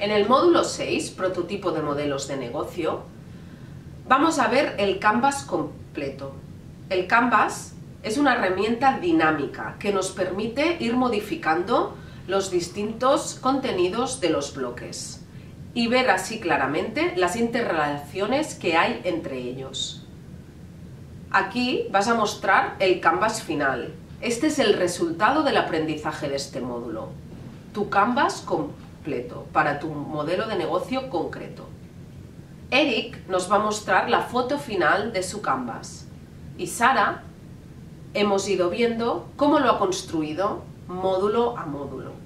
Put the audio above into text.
En el módulo 6, prototipo de modelos de negocio, vamos a ver el Canvas completo. El Canvas es una herramienta dinámica que nos permite ir modificando los distintos contenidos de los bloques y ver así claramente las interrelaciones que hay entre ellos. Aquí vas a mostrar el canvas final. Este es el resultado del aprendizaje de este módulo. Tu canvas completo para tu modelo de negocio concreto. Eric nos va a mostrar la foto final de su canvas y Sara hemos ido viendo cómo lo ha construido módulo a módulo.